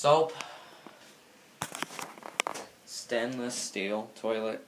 Soap. Stainless steel toilet.